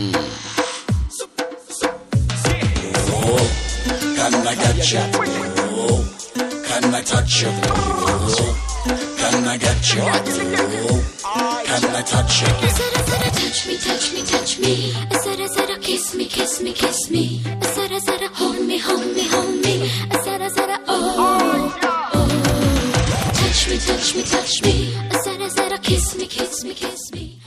Oh, can I get you? Oh, can I touch you? Oh, can I get you? Oh, can I touch you? I said, I said, I touch me, touch me, touch me. I said, I said, I kiss me, kiss me, kiss me. I said, I said, I hold me, hold me, hold me. I said, I said, I oh, oh. Touch me, touch me, touch me. I said, I said, I kiss me, kiss me, kiss me.